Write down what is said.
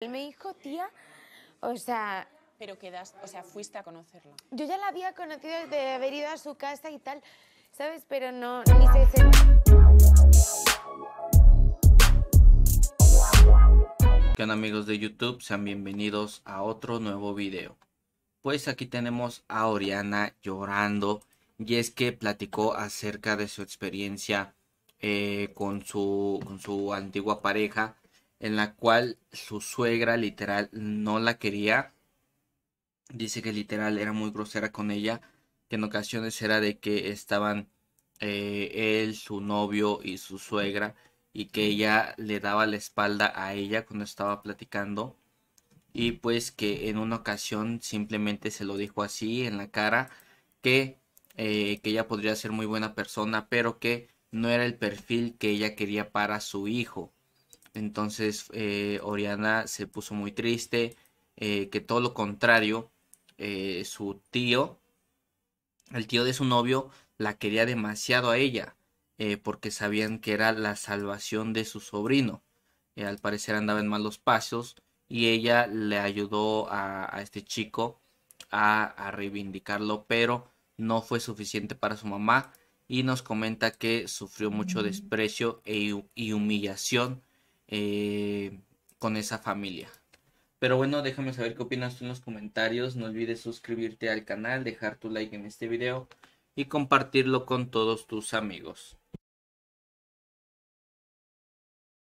Él me dijo, tía, o sea, Pero quedas, o sea, fuiste a conocerla. yo ya la había conocido de haber ido a su casa y tal, ¿sabes? Pero no, ni sé se- ¿Qué onda amigos de YouTube? Sean bienvenidos a otro nuevo video. Pues aquí tenemos a Oriana llorando y es que platicó acerca de su experiencia eh, con, su, con su antigua pareja en la cual su suegra literal no la quería. Dice que literal era muy grosera con ella, que en ocasiones era de que estaban eh, él, su novio y su suegra y que ella le daba la espalda a ella cuando estaba platicando y pues que en una ocasión simplemente se lo dijo así en la cara que, eh, que ella podría ser muy buena persona pero que no era el perfil que ella quería para su hijo entonces eh, Oriana se puso muy triste eh, que todo lo contrario eh, su tío el tío de su novio la quería demasiado a ella porque sabían que era la salvación de su sobrino. Al parecer andaba en malos pasos y ella le ayudó a, a este chico a, a reivindicarlo, pero no fue suficiente para su mamá y nos comenta que sufrió mucho desprecio e, y humillación eh, con esa familia. Pero bueno, déjame saber qué opinas tú en los comentarios. No olvides suscribirte al canal, dejar tu like en este video y compartirlo con todos tus amigos.